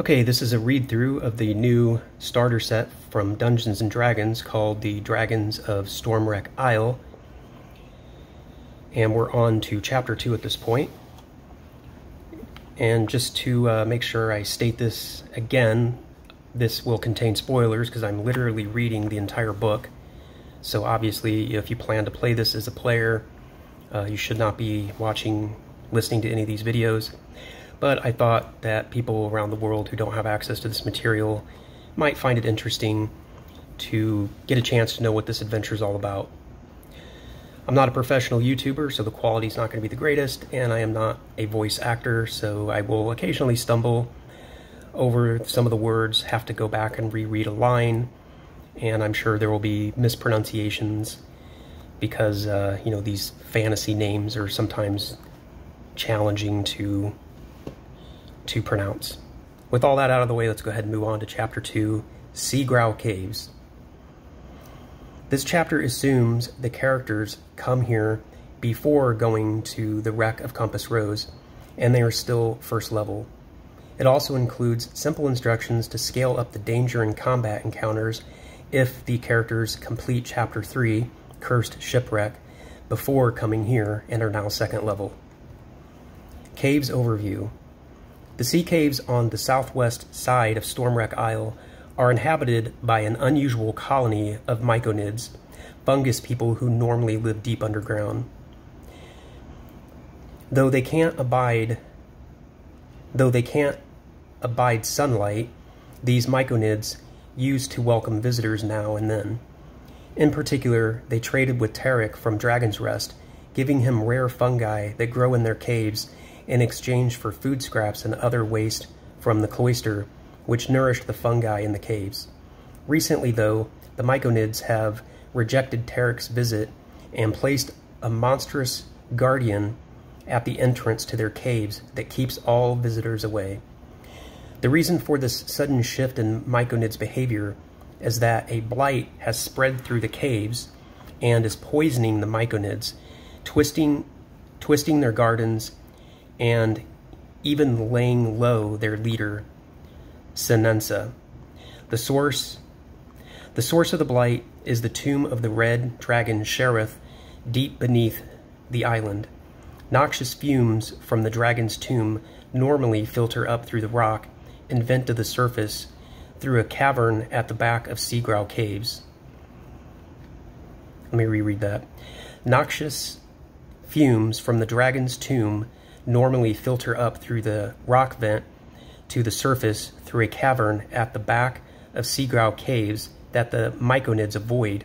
Okay, this is a read-through of the new starter set from Dungeons & Dragons called the Dragons of Stormwreck Isle. And we're on to Chapter 2 at this point. And just to uh, make sure I state this again, this will contain spoilers because I'm literally reading the entire book. So obviously, if you plan to play this as a player, uh, you should not be watching, listening to any of these videos but I thought that people around the world who don't have access to this material might find it interesting to get a chance to know what this adventure is all about. I'm not a professional YouTuber, so the quality is not going to be the greatest, and I am not a voice actor, so I will occasionally stumble over some of the words, have to go back and reread a line, and I'm sure there will be mispronunciations because, uh, you know, these fantasy names are sometimes challenging to to pronounce. With all that out of the way, let's go ahead and move on to Chapter 2, Seagrow Caves. This chapter assumes the characters come here before going to the wreck of Compass Rose, and they are still first level. It also includes simple instructions to scale up the danger in combat encounters if the characters complete Chapter 3, Cursed Shipwreck, before coming here and are now second level. Caves Overview the sea caves on the southwest side of Stormwreck Isle are inhabited by an unusual colony of myconids, fungus people who normally live deep underground. Though they can't abide though they can't abide sunlight, these myconids used to welcome visitors now and then. In particular, they traded with Tarek from Dragon's Rest, giving him rare fungi that grow in their caves in exchange for food scraps and other waste from the cloister, which nourished the fungi in the caves. Recently, though, the myconids have rejected Tarek's visit and placed a monstrous guardian at the entrance to their caves that keeps all visitors away. The reason for this sudden shift in myconid's behavior is that a blight has spread through the caves and is poisoning the myconids, twisting, twisting their gardens and even laying low their leader, Senensa. The source, the source of the blight is the tomb of the red dragon Sharruth deep beneath the island. Noxious fumes from the dragon's tomb normally filter up through the rock and vent to the surface through a cavern at the back of Seagrow Caves. Let me reread that. Noxious fumes from the dragon's tomb normally filter up through the rock vent to the surface through a cavern at the back of Seagrow caves that the myconids avoid,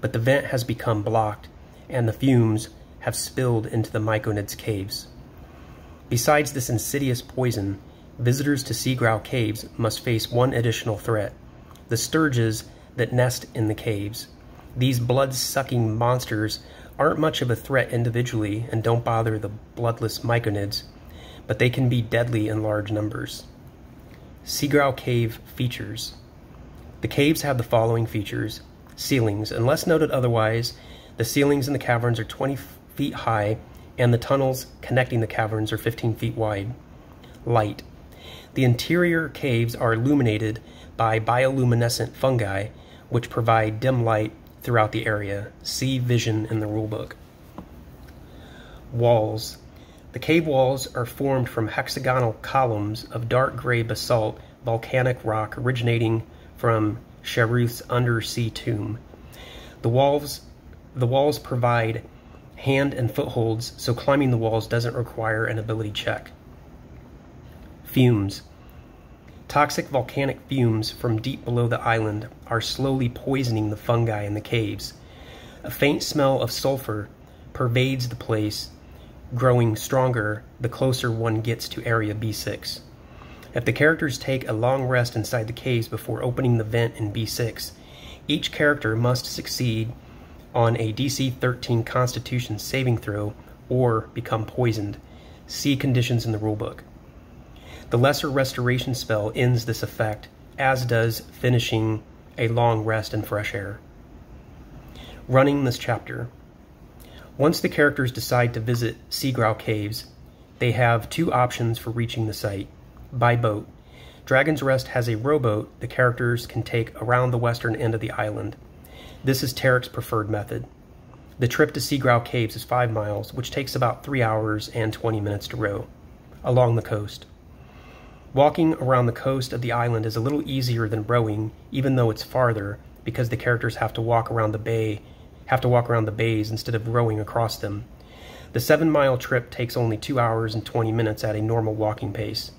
but the vent has become blocked and the fumes have spilled into the myconids' caves. Besides this insidious poison, visitors to Seagrow caves must face one additional threat, the stirges that nest in the caves. These blood-sucking monsters aren't much of a threat individually and don't bother the bloodless myconids, but they can be deadly in large numbers. Seagrow Cave features. The caves have the following features. Ceilings. Unless noted otherwise, the ceilings in the caverns are 20 feet high and the tunnels connecting the caverns are 15 feet wide. Light. The interior caves are illuminated by bioluminescent fungi, which provide dim light throughout the area. See vision in the rulebook. Walls. The cave walls are formed from hexagonal columns of dark gray basalt volcanic rock originating from Sharruth's undersea tomb. The walls, the walls provide hand and footholds, so climbing the walls doesn't require an ability check. Fumes. Toxic volcanic fumes from deep below the island are slowly poisoning the fungi in the caves. A faint smell of sulfur pervades the place, growing stronger the closer one gets to Area B6. If the characters take a long rest inside the caves before opening the vent in B6, each character must succeed on a DC 13 Constitution saving throw or become poisoned. See conditions in the rulebook. The Lesser Restoration spell ends this effect, as does finishing a long rest in fresh air. Running this chapter. Once the characters decide to visit Seagrow Caves, they have two options for reaching the site. By boat. Dragon's Rest has a rowboat the characters can take around the western end of the island. This is Tarek's preferred method. The trip to Seagrow Caves is 5 miles, which takes about 3 hours and 20 minutes to row, along the coast. Walking around the coast of the island is a little easier than rowing, even though it's farther, because the characters have to walk around the bay, have to walk around the bays instead of rowing across them. The 7-mile trip takes only 2 hours and 20 minutes at a normal walking pace.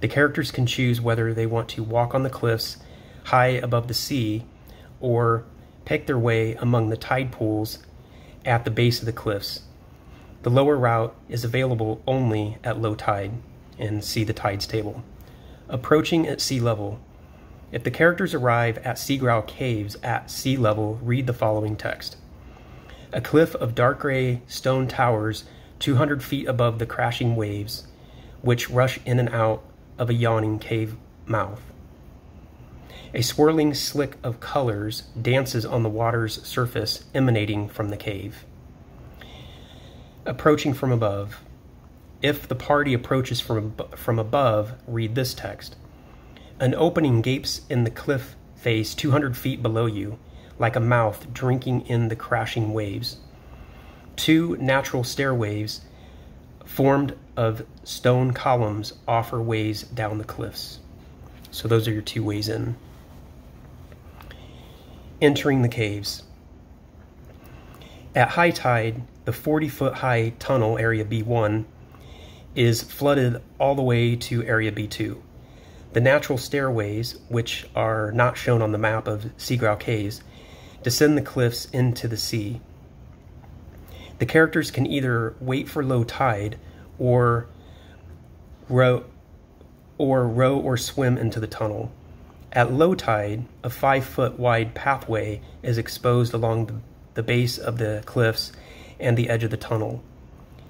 The characters can choose whether they want to walk on the cliffs high above the sea or pick their way among the tide pools at the base of the cliffs. The lower route is available only at low tide, and see the tides table. Approaching at sea level. If the characters arrive at Seagrow Caves at sea level, read the following text. A cliff of dark gray stone towers 200 feet above the crashing waves, which rush in and out of a yawning cave mouth. A swirling slick of colors dances on the water's surface emanating from the cave. Approaching from above. If the party approaches from, from above, read this text. An opening gapes in the cliff face 200 feet below you, like a mouth drinking in the crashing waves. Two natural stairways formed of stone columns offer ways down the cliffs. So those are your two ways in. Entering the caves. At high tide, the 40 foot high tunnel, Area B1, is flooded all the way to Area B2. The natural stairways, which are not shown on the map of Seagrow Caves, descend the cliffs into the sea. The characters can either wait for low tide or row or row or swim into the tunnel. At low tide, a five foot wide pathway is exposed along the base of the cliffs and the edge of the tunnel.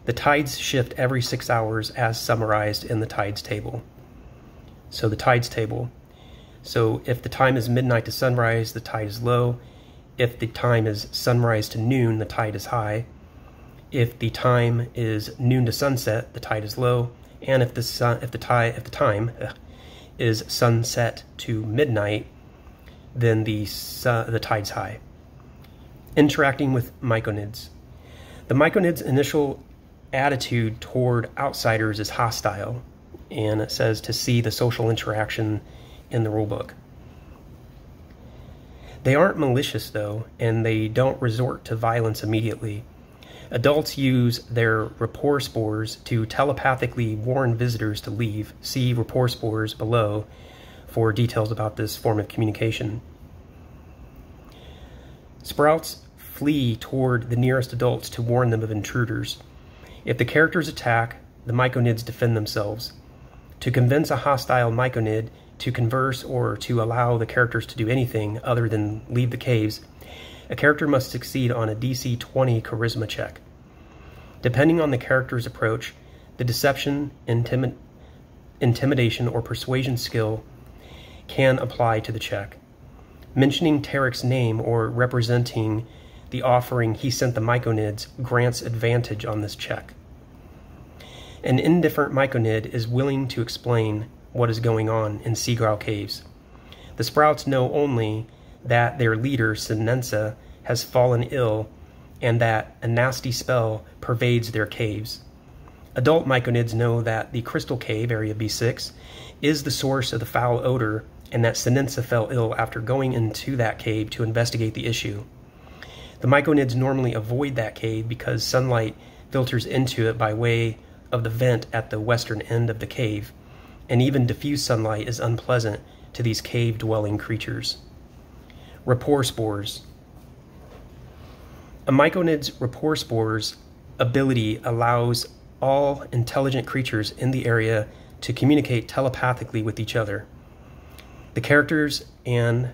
The tides shift every six hours as summarized in the tides table. So the tides table. So if the time is midnight to sunrise, the tide is low. If the time is sunrise to noon, the tide is high. If the time is noon to sunset, the tide is low, and if the sun, if the tide, if the time ugh, is sunset to midnight, then the the tide's high. Interacting with myconids. The myconid's initial attitude toward outsiders is hostile, and it says to see the social interaction in the rulebook. They aren't malicious, though, and they don't resort to violence immediately. Adults use their rapport spores to telepathically warn visitors to leave. See rapport spores below for details about this form of communication. Sprouts flee toward the nearest adults to warn them of intruders. If the characters attack, the myconids defend themselves. To convince a hostile myconid to converse or to allow the characters to do anything other than leave the caves, a character must succeed on a DC 20 charisma check. Depending on the character's approach, the deception, intimi intimidation, or persuasion skill can apply to the check. Mentioning Tarek's name or representing the offering he sent the myconids grants advantage on this check. An indifferent myconid is willing to explain what is going on in Seagrow Caves. The Sprouts know only that their leader, Sinensa, has fallen ill and that a nasty spell pervades their caves. Adult myconids know that the Crystal Cave, Area B6, is the source of the foul odor and that Sinensa fell ill after going into that cave to investigate the issue. The myconids normally avoid that cave because sunlight filters into it by way of the vent at the western end of the cave, and even diffuse sunlight is unpleasant to these cave dwelling creatures. Rapport spores. A myconid's rapport spores ability allows all intelligent creatures in the area to communicate telepathically with each other. The characters and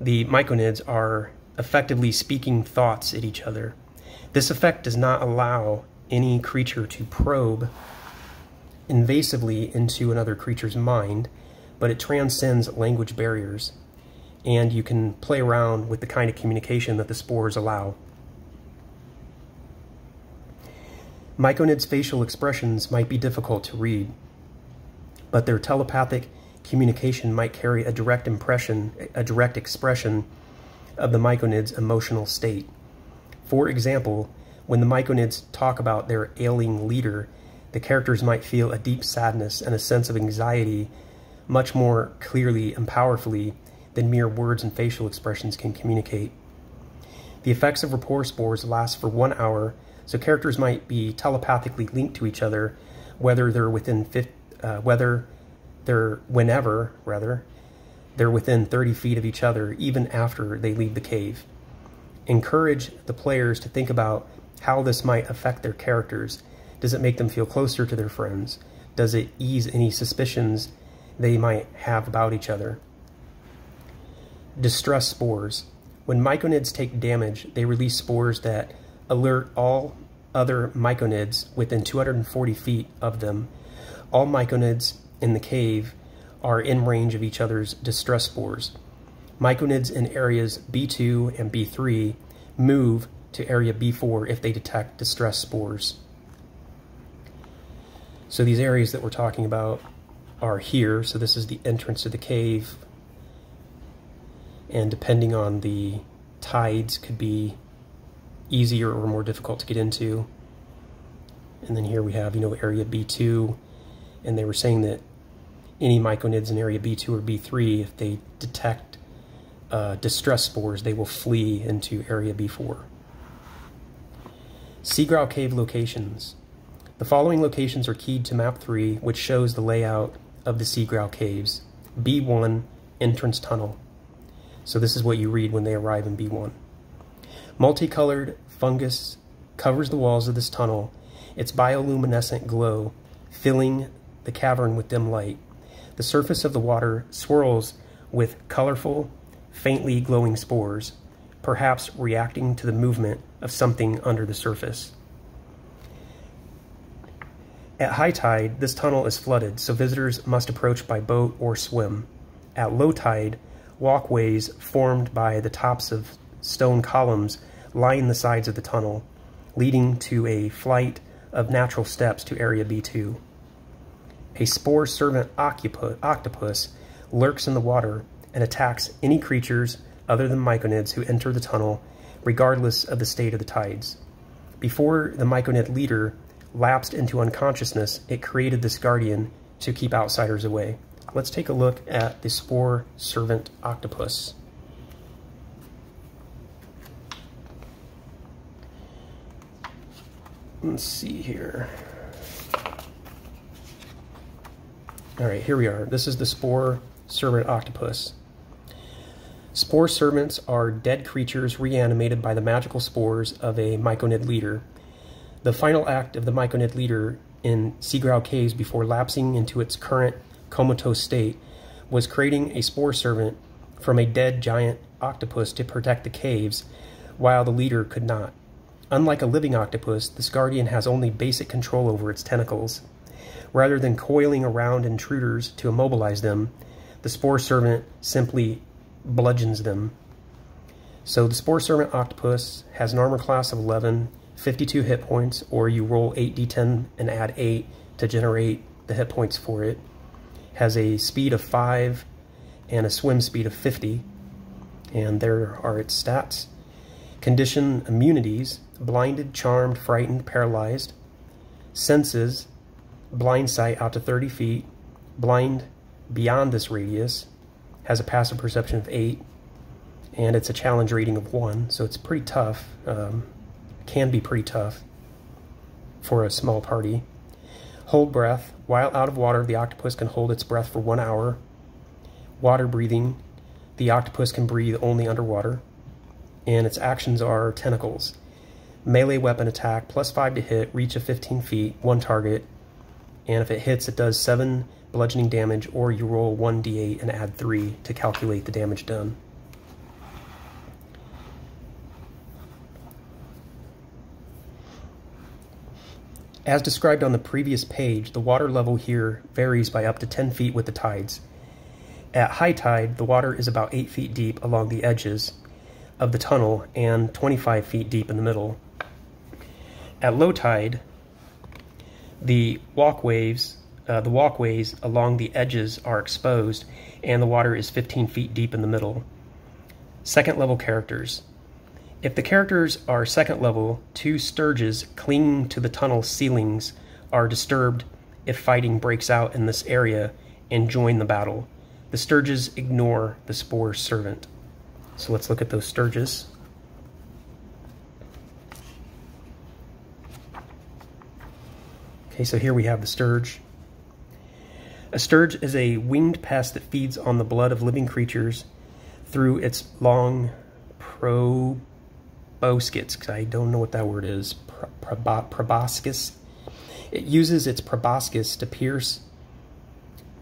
the myconids are effectively speaking thoughts at each other. This effect does not allow any creature to probe invasively into another creature's mind, but it transcends language barriers, and you can play around with the kind of communication that the spores allow. Myconid's facial expressions might be difficult to read, but their telepathic communication might carry a direct impression, a direct expression of the myconid's emotional state. For example, when the myconids talk about their ailing leader, the characters might feel a deep sadness and a sense of anxiety much more clearly and powerfully than mere words and facial expressions can communicate. The effects of rapport spores last for one hour, so characters might be telepathically linked to each other, whether they're within uh, whether they're whenever rather they're within 30 feet of each other, even after they leave the cave. Encourage the players to think about how this might affect their characters. Does it make them feel closer to their friends? Does it ease any suspicions they might have about each other? Distress spores. When myconids take damage, they release spores that alert all other myconids within 240 feet of them. All myconids in the cave are in range of each other's distress spores. Myconids in areas B2 and B3 move to area B4 if they detect distress spores. So these areas that we're talking about are here. So this is the entrance to the cave. And depending on the tides could be easier or more difficult to get into. And then here we have, you know, area B2. And they were saying that any myconids in area B2 or B3, if they detect uh, distress spores, they will flee into area B4. Seagrow Cave locations. The following locations are keyed to map 3, which shows the layout of the Seagrow Caves. B1, entrance tunnel. So this is what you read when they arrive in B1. Multicolored fungus covers the walls of this tunnel, its bioluminescent glow filling the cavern with dim light. The surface of the water swirls with colorful, faintly glowing spores, perhaps reacting to the movement of something under the surface. At high tide, this tunnel is flooded, so visitors must approach by boat or swim. At low tide, walkways formed by the tops of stone columns line the sides of the tunnel, leading to a flight of natural steps to Area B2. A spore servant octopus lurks in the water and attacks any creatures other than myconids who enter the tunnel, regardless of the state of the tides. Before the myconid leader lapsed into unconsciousness, it created this guardian to keep outsiders away. Let's take a look at the spore servant octopus. Let's see here. All right, here we are. This is the spore servant octopus. Spore servants are dead creatures reanimated by the magical spores of a myconid leader. The final act of the myconid leader in Seagrow Caves before lapsing into its current comatose state was creating a spore servant from a dead giant octopus to protect the caves, while the leader could not. Unlike a living octopus, this guardian has only basic control over its tentacles. Rather than coiling around intruders to immobilize them, the spore servant simply bludgeons them. So the spore servant octopus has an armor class of 11, 52 hit points, or you roll 8d10 and add 8 to generate the hit points for it. Has a speed of 5 and a swim speed of 50. And there are its stats. Condition immunities, blinded, charmed, frightened, paralyzed. Senses, blind sight out to 30 feet, blind beyond this radius, has a passive perception of 8, and it's a challenge rating of 1, so it's pretty tough. Um, can be pretty tough for a small party. Hold breath. While out of water, the octopus can hold its breath for one hour. Water breathing. The octopus can breathe only underwater. And its actions are tentacles. Melee weapon attack, plus 5 to hit, reach of 15 feet, one target, and if it hits, it does 7 bludgeoning damage, or you roll 1d8 and add 3 to calculate the damage done. As described on the previous page, the water level here varies by up to 10 feet with the tides. At high tide, the water is about 8 feet deep along the edges of the tunnel and 25 feet deep in the middle. At low tide, the walkways uh, the walkways along the edges are exposed, and the water is 15 feet deep in the middle. Second level characters. If the characters are second level, two stirges clinging to the tunnel ceilings are disturbed if fighting breaks out in this area and join the battle. The stirges ignore the spore servant. So let's look at those stirges. Okay, so here we have the stirge. A stirge is a winged pest that feeds on the blood of living creatures through its long proboscis. Cause I don't know what that word is. Proboscis. It uses its proboscis to pierce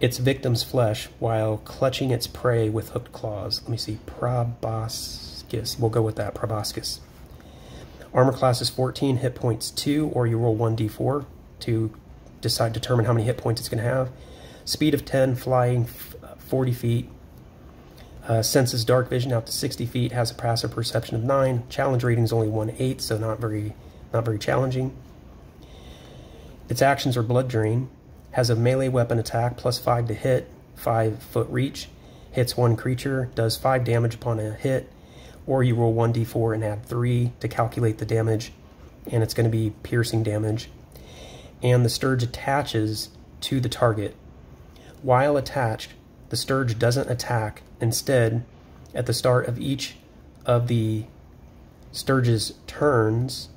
its victim's flesh while clutching its prey with hooked claws. Let me see. Proboscis. We'll go with that. Proboscis. Armor class is 14, hit points 2, or you roll 1d4 to decide determine how many hit points it's going to have. Speed of 10, flying 40 feet. Uh, senses dark vision out to 60 feet, has a passive perception of 9. Challenge rating is only 1 8, so not very, not very challenging. Its actions are blood drain. Has a melee weapon attack, plus 5 to hit, 5 foot reach. Hits one creature, does 5 damage upon a hit. Or you roll 1d4 and add 3 to calculate the damage. And it's going to be piercing damage. And the stirge attaches to the target. While attached, the stirge doesn't attack. Instead, at the start of each of the stirge's turns,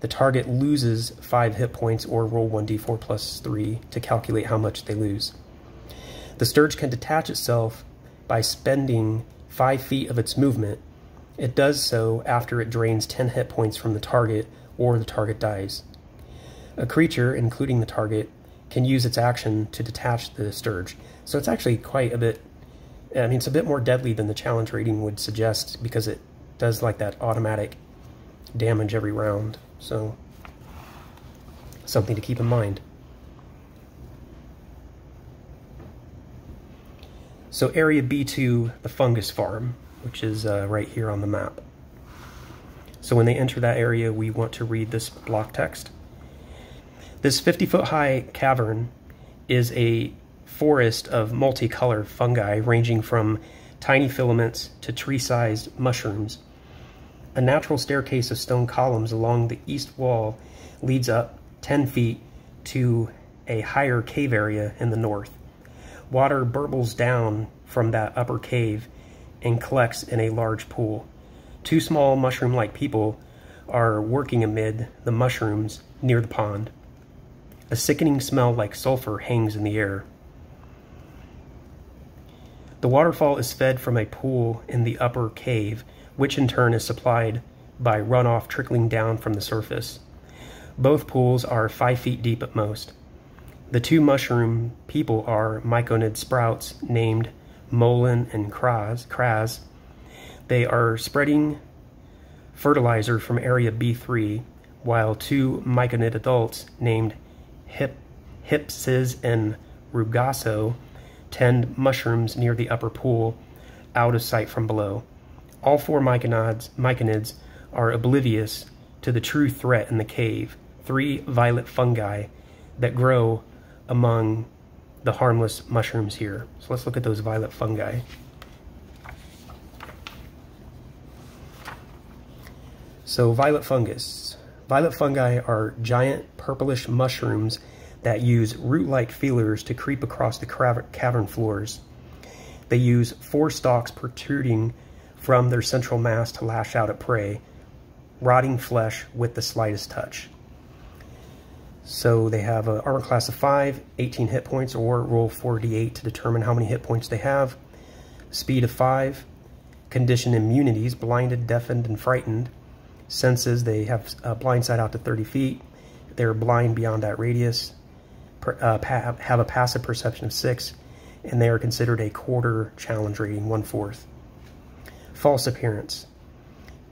the target loses 5 hit points or roll 1d4 plus 3 to calculate how much they lose. The stirge can detach itself by spending 5 feet of its movement. It does so after it drains 10 hit points from the target or the target dies. A creature, including the target, can use its action to detach the Stirge. So it's actually quite a bit, I mean, it's a bit more deadly than the challenge rating would suggest because it does like that automatic damage every round. So something to keep in mind. So area B2, the fungus farm, which is uh, right here on the map. So when they enter that area, we want to read this block text. This 50 foot high cavern is a forest of multicolored fungi ranging from tiny filaments to tree-sized mushrooms. A natural staircase of stone columns along the east wall leads up 10 feet to a higher cave area in the north. Water burbles down from that upper cave and collects in a large pool. Two small mushroom-like people are working amid the mushrooms near the pond. A sickening smell like sulfur hangs in the air. The waterfall is fed from a pool in the upper cave, which in turn is supplied by runoff trickling down from the surface. Both pools are five feet deep at most. The two mushroom people are myconid sprouts named Molin and Kraz. Kraz. They are spreading fertilizer from area B3, while two myconid adults named hip, Hypsis and rugasso tend mushrooms near the upper pool, out of sight from below. All four myconids, myconids are oblivious to the true threat in the cave, three violet fungi that grow among the harmless mushrooms here. So let's look at those violet fungi. So violet fungus. Violet fungi are giant purplish mushrooms that use root-like feelers to creep across the cavern floors. They use four stalks protruding from their central mass to lash out at prey, rotting flesh with the slightest touch. So they have an armor class of 5, 18 hit points, or roll 4d8 to determine how many hit points they have. Speed of 5, condition immunities, blinded, deafened, and frightened, senses, they have a blind sight out to 30 feet. They're blind beyond that radius, uh, have a passive perception of 6, and they are considered a quarter challenge rating, one-fourth. False appearance.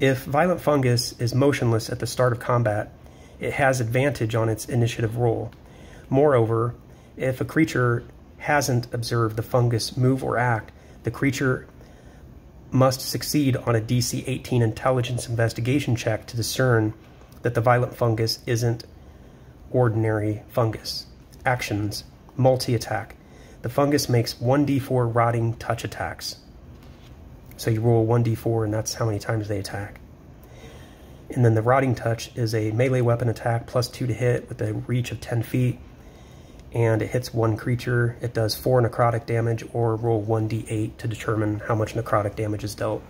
If violent fungus is motionless at the start of combat, it has advantage on its initiative roll. Moreover, if a creature hasn't observed the fungus move or act, the creature must succeed on a DC 18 intelligence investigation check to discern that the violent fungus isn't ordinary fungus. Actions. multi-attack. The fungus makes 1d4 rotting touch attacks. So you roll 1d4 and that's how many times they attack. And then the rotting touch is a melee weapon attack plus 2 to hit with a reach of 10 feet. And it hits one creature. It does 4 necrotic damage or roll 1d8 to determine how much necrotic damage is dealt.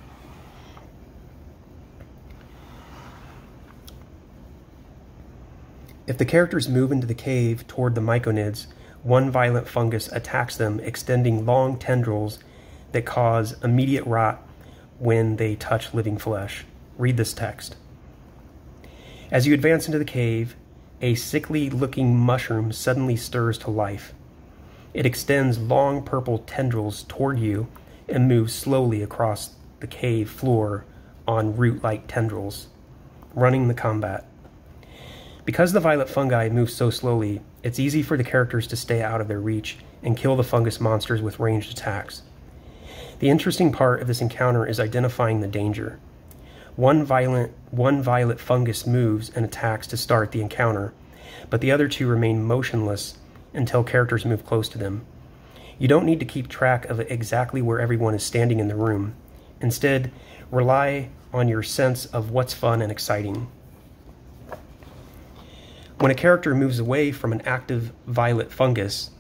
If the characters move into the cave toward the myconids, one violent fungus attacks them, extending long tendrils that cause immediate rot when they touch living flesh. Read this text. As you advance into the cave, a sickly looking mushroom suddenly stirs to life. It extends long purple tendrils toward you and moves slowly across the cave floor on root like tendrils, running the combat. Because the violet fungi move so slowly, it's easy for the characters to stay out of their reach and kill the fungus monsters with ranged attacks. The interesting part of this encounter is identifying the danger. One violent, one violet fungus moves and attacks to start the encounter, but the other two remain motionless until characters move close to them. You don't need to keep track of exactly where everyone is standing in the room. Instead, rely on your sense of what's fun and exciting. When a character moves away from an active violet fungus,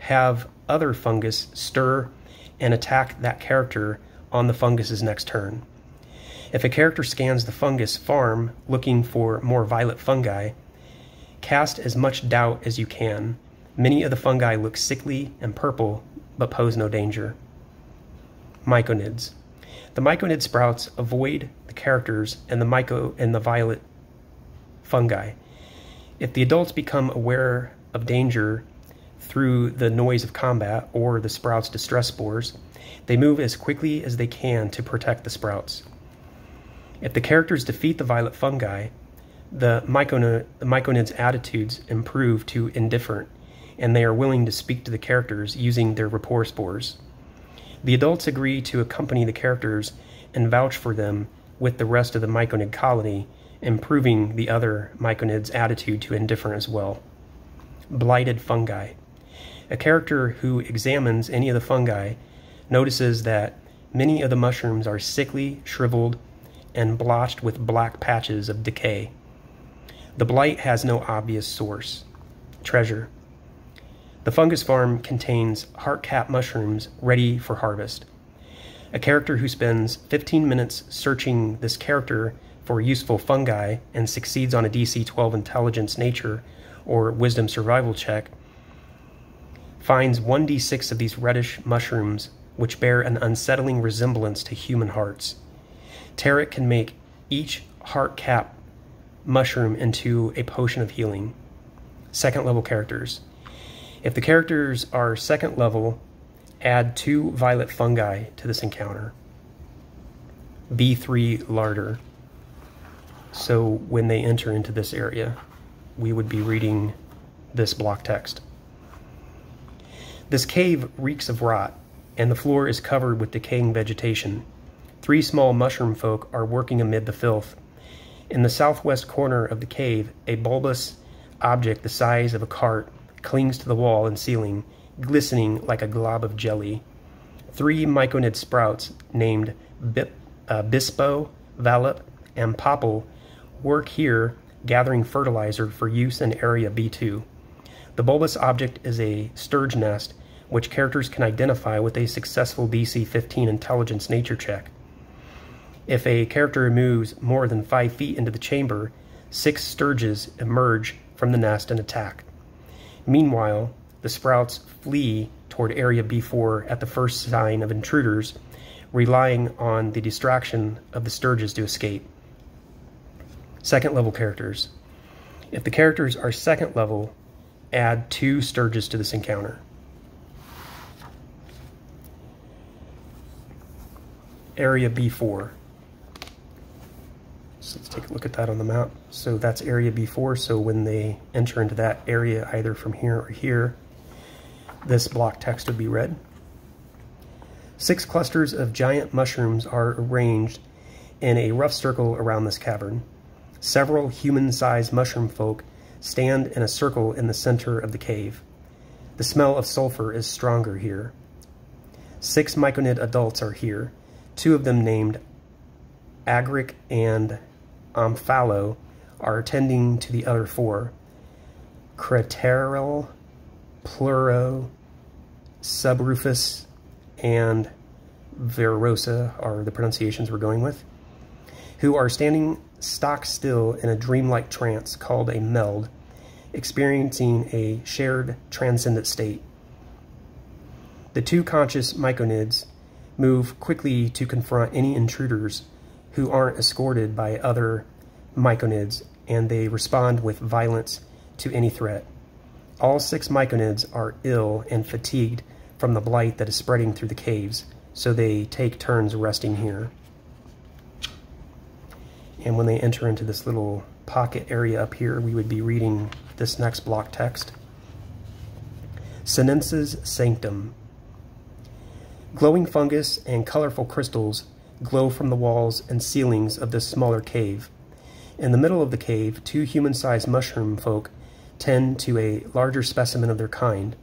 have other fungus stir and attack that character on the fungus's next turn. If a character scans the fungus farm looking for more violet fungi, cast as much doubt as you can. Many of the fungi look sickly and purple, but pose no danger. Myconids. The myconid sprouts avoid the characters and the myco and the violet fungi. If the adults become aware of danger through the noise of combat or the sprout's distress spores, they move as quickly as they can to protect the sprouts. If the characters defeat the violet fungi, the, the myconid's attitudes improve to indifferent, and they are willing to speak to the characters using their rapport spores. The adults agree to accompany the characters and vouch for them with the rest of the myconid colony improving the other myconid's attitude to indifferent as well. Blighted fungi. A character who examines any of the fungi notices that many of the mushrooms are sickly, shriveled, and blotched with black patches of decay. The blight has no obvious source. Treasure. The fungus farm contains heartcap mushrooms ready for harvest. A character who spends 15 minutes searching this character for useful fungi and succeeds on a DC 12 intelligence nature or wisdom survival check, finds 1d6 of these reddish mushrooms which bear an unsettling resemblance to human hearts. Tarek can make each heart cap mushroom into a potion of healing. Second level characters. If the characters are second level, add two violet fungi to this encounter. B3 larder. So when they enter into this area, we would be reading this block text. This cave reeks of rot, and the floor is covered with decaying vegetation. Three small mushroom folk are working amid the filth. In the southwest corner of the cave, a bulbous object the size of a cart clings to the wall and ceiling, glistening like a glob of jelly. Three myconid sprouts named Bip, uh, Bispo, Valip, and Popple work here gathering fertilizer for use in Area B2. The bulbous object is a stirge nest, which characters can identify with a successful DC 15 intelligence nature check. If a character moves more than 5 feet into the chamber, six stirges emerge from the nest and attack. Meanwhile, the sprouts flee toward Area B4 at the first sign of intruders, relying on the distraction of the stirges to escape. Second level characters. If the characters are second level, add two stirges to this encounter. Area B4. So let's take a look at that on the map. So that's area B4, so when they enter into that area, either from here or here, this block text would be red. Six clusters of giant mushrooms are arranged in a rough circle around this cavern. Several human-sized mushroom folk stand in a circle in the center of the cave. The smell of sulfur is stronger here. Six myconid adults are here, two of them named Agric and Um, Omphalo are attending to the other four. Crateral, Pluro, Subrufus, and Verosa are the pronunciations we're going with, who are standing stock still in a dreamlike trance called a meld, experiencing a shared transcendent state. The two conscious myconids move quickly to confront any intruders who aren't escorted by other myconids, and they respond with violence to any threat. All six myconids are ill and fatigued from the blight that is spreading through the caves, so they take turns resting here. And when they enter into this little pocket area up here, we would be reading this next block text. Sinence's Sanctum. Glowing fungus and colorful crystals glow from the walls and ceilings of this smaller cave. In the middle of the cave, two human-sized mushroom folk tend to a larger specimen of their kind.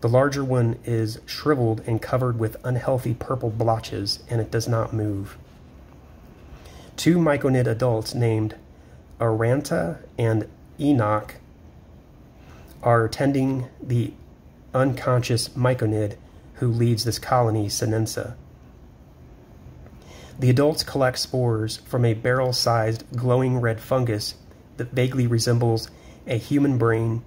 The larger one is shriveled and covered with unhealthy purple blotches, and it does not move. Two myconid adults named Aranta and Enoch are tending the unconscious myconid who leads this colony, Sinensa. The adults collect spores from a barrel-sized glowing red fungus that vaguely resembles a human brain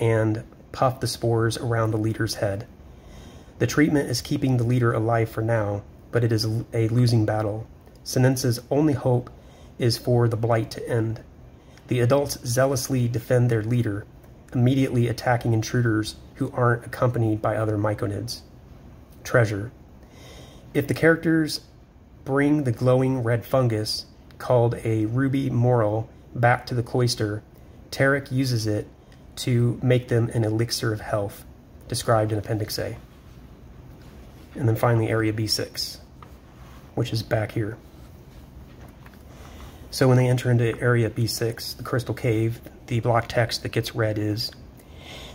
and puff the spores around the leader's head. The treatment is keeping the leader alive for now, but it is a losing battle. Sinence's only hope is for the blight to end. The adults zealously defend their leader, immediately attacking intruders who aren't accompanied by other myconids. Treasure. If the characters bring the glowing red fungus, called a ruby morel, back to the cloister, Tarek uses it to make them an elixir of health, described in Appendix A. And then finally, Area B6, which is back here. So when they enter into Area B6, the Crystal Cave, the block text that gets read is,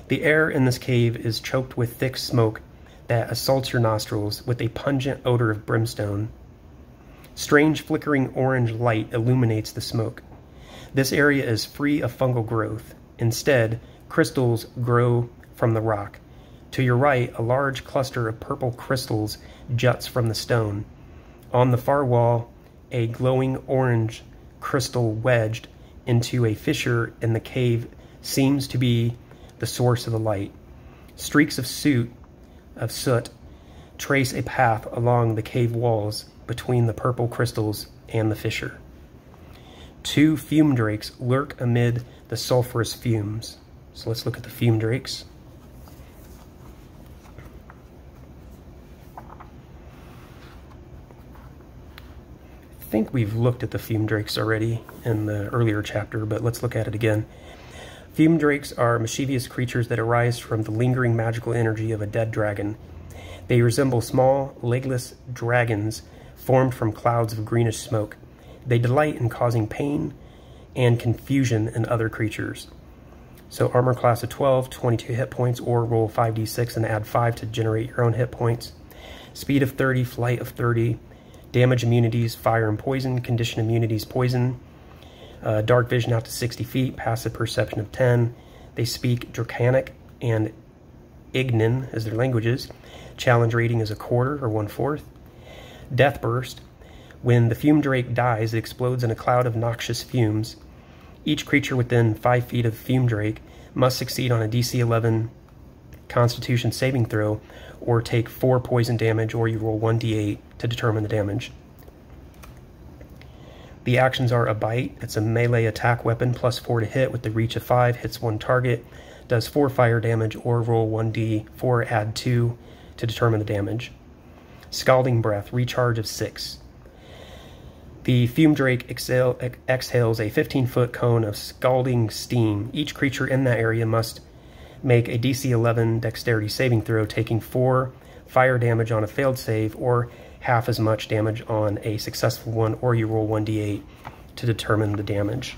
The air in this cave is choked with thick smoke that assaults your nostrils with a pungent odor of brimstone. Strange flickering orange light illuminates the smoke. This area is free of fungal growth. Instead, crystals grow from the rock. To your right, a large cluster of purple crystals juts from the stone. On the far wall, a glowing orange crystal wedged into a fissure in the cave seems to be the source of the light. Streaks of soot, of soot trace a path along the cave walls between the purple crystals and the fissure. Two fume drakes lurk amid the sulfurous fumes. So let's look at the fume drakes. I think we've looked at the fume drakes already in the earlier chapter, but let's look at it again. Fume drakes are mischievous creatures that arise from the lingering magical energy of a dead dragon. They resemble small, legless dragons formed from clouds of greenish smoke. They delight in causing pain and confusion in other creatures. So armor class of 12, 22 hit points, or roll 5d6 and add 5 to generate your own hit points. Speed of 30, flight of 30, damage immunities, fire and poison, condition immunities, poison, uh, dark vision out to 60 feet, passive perception of 10. They speak Draconic and Ignan as their languages. Challenge rating is a quarter or one-fourth. Death Burst, when the fume drake dies, it explodes in a cloud of noxious fumes. Each creature within 5 feet of fume drake must succeed on a DC 11 Constitution saving throw or take 4 poison damage or you roll 1d8 to determine the damage. The actions are a bite. It's a melee attack weapon plus 4 to hit with the reach of 5, hits one target, does 4 fire damage or roll 1d4, add 2 to determine the damage. Scalding Breath, recharge of 6. The fume drake exhale, exhales a 15-foot cone of scalding steam. Each creature in that area must make a DC 11 dexterity saving throw, taking 4 fire damage on a failed save or half as much damage on a successful one, or you roll 1d8 to determine the damage.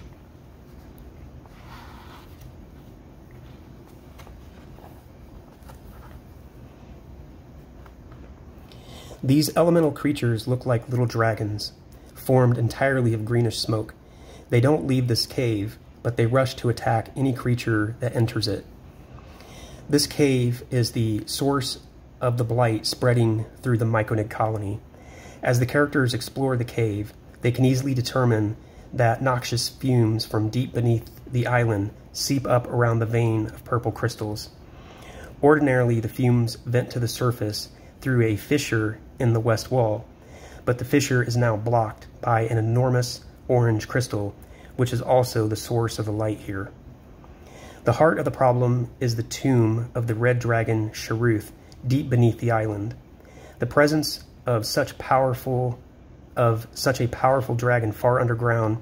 These elemental creatures look like little dragons, formed entirely of greenish smoke. They don't leave this cave, but they rush to attack any creature that enters it. This cave is the source of the blight spreading through the Myconid colony. As the characters explore the cave, they can easily determine that noxious fumes from deep beneath the island seep up around the vein of purple crystals. Ordinarily, the fumes vent to the surface through a fissure in the west wall, but the fissure is now blocked by an enormous orange crystal, which is also the source of the light here. The heart of the problem is the tomb of the red dragon Sharruth deep beneath the island. The presence of such powerful of such a powerful dragon far underground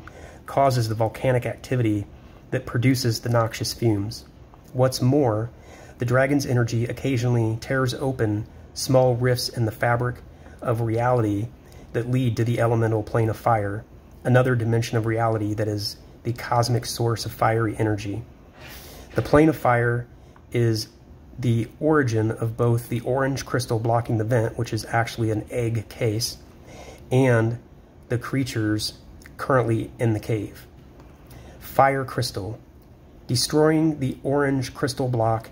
causes the volcanic activity that produces the noxious fumes. What's more, the dragon's energy occasionally tears open small rifts in the fabric of reality that lead to the elemental plane of fire, another dimension of reality that is the cosmic source of fiery energy. The plane of fire is the origin of both the orange crystal blocking the vent, which is actually an egg case, and the creatures currently in the cave. Fire crystal. Destroying the orange crystal block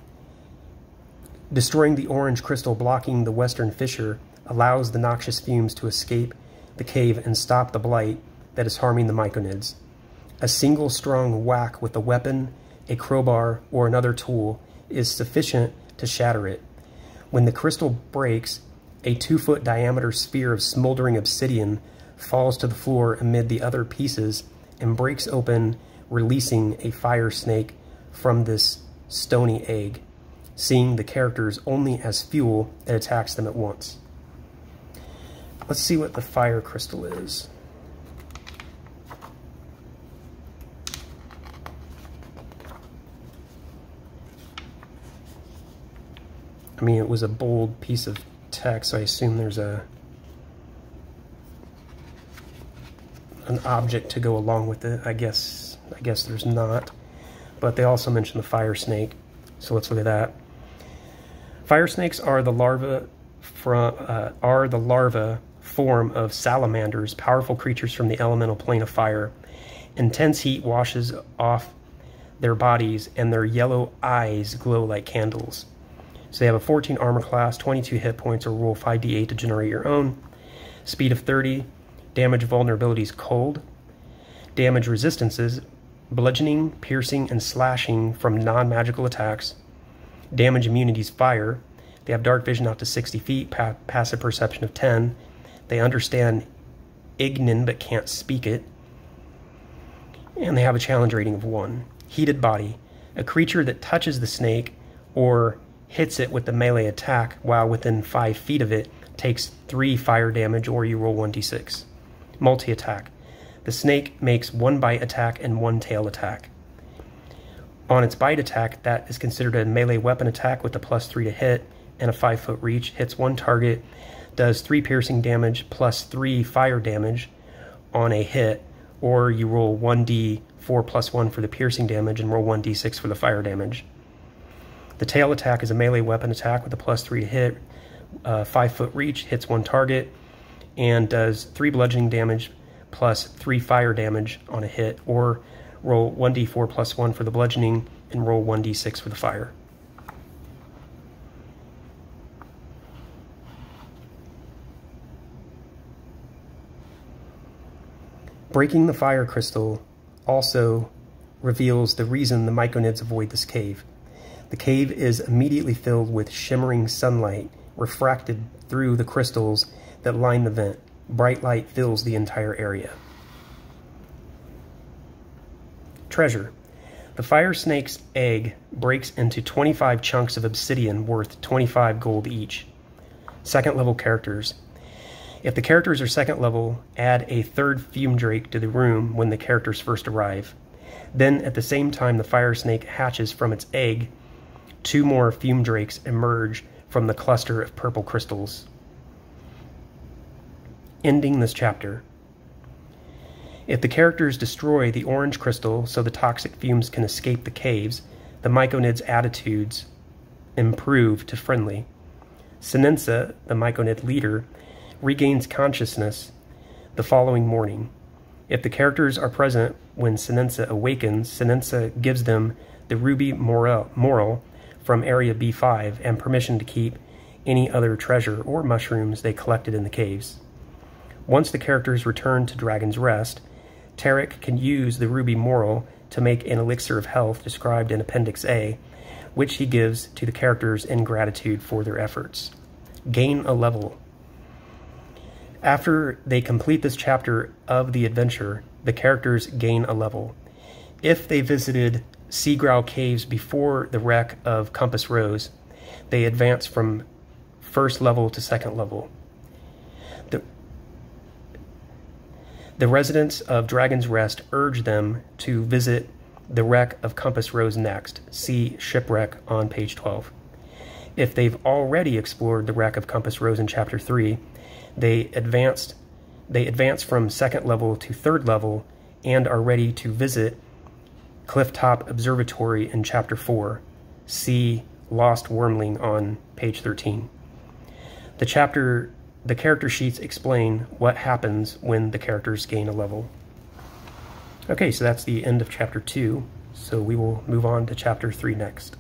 Destroying the orange crystal blocking the western fissure allows the noxious fumes to escape the cave and stop the blight that is harming the myconids. A single strong whack with a weapon, a crowbar, or another tool is sufficient to shatter it. When the crystal breaks, a two-foot diameter sphere of smoldering obsidian falls to the floor amid the other pieces and breaks open, releasing a fire snake from this stony egg seeing the characters only as fuel, it attacks them at once. Let's see what the fire crystal is. I mean, it was a bold piece of text, so I assume there's a an object to go along with it. I guess I guess there's not. But they also mention the fire snake, so let's look at that. Fire snakes are the larva from uh, are the larva form of salamanders, powerful creatures from the elemental plane of fire. Intense heat washes off their bodies, and their yellow eyes glow like candles. So they have a 14 armor class, 22 hit points, or roll 5d8 to generate your own. Speed of 30, damage vulnerabilities cold, damage resistances, bludgeoning, piercing, and slashing from non magical attacks, Damage immunities fire. They have dark vision out to 60 feet, pa passive perception of 10. They understand Ignan but can't speak it. And they have a challenge rating of 1. Heated body. A creature that touches the snake or hits it with the melee attack while within 5 feet of it takes 3 fire damage or you roll 1d6. Multi attack. The snake makes one bite attack and one tail attack. On its bite attack, that is considered a melee weapon attack with a plus 3 to hit and a 5 foot reach. Hits one target, does 3 piercing damage plus 3 fire damage on a hit, or you roll 1d4 plus 1 for the piercing damage and roll 1d6 for the fire damage. The tail attack is a melee weapon attack with a plus 3 to hit, uh, 5 foot reach, hits one target, and does 3 bludgeoning damage plus 3 fire damage on a hit, or roll 1d4 plus 1 for the bludgeoning, and roll 1d6 for the fire. Breaking the fire crystal also reveals the reason the myconids avoid this cave. The cave is immediately filled with shimmering sunlight refracted through the crystals that line the vent. Bright light fills the entire area. treasure. The fire snake's egg breaks into 25 chunks of obsidian worth 25 gold each. Second level characters. If the characters are second level, add a third fume drake to the room when the characters first arrive. Then, at the same time the fire snake hatches from its egg, two more fume drakes emerge from the cluster of purple crystals. Ending this chapter. If the characters destroy the orange crystal so the toxic fumes can escape the caves, the myconid's attitudes improve to friendly. Sinensa, the myconid leader, regains consciousness the following morning. If the characters are present when Sinensa awakens, Sinensa gives them the ruby morel, morel from Area B5 and permission to keep any other treasure or mushrooms they collected in the caves. Once the characters return to Dragon's Rest, Tarek can use the ruby morel to make an elixir of health described in Appendix A, which he gives to the characters in gratitude for their efforts. Gain a level. After they complete this chapter of the adventure, the characters gain a level. If they visited Seagrow Caves before the wreck of Compass Rose, they advance from first level to second level. The, the residents of Dragon's Rest urge them to visit the wreck of Compass Rose next. See Shipwreck on page 12. If they've already explored the wreck of Compass Rose in chapter 3, they advanced they advance from second level to third level and are ready to visit Clifftop Observatory in chapter 4. See Lost Wyrmling on page 13. The chapter the character sheets explain what happens when the characters gain a level. Okay, so that's the end of chapter 2, so we will move on to chapter 3 next.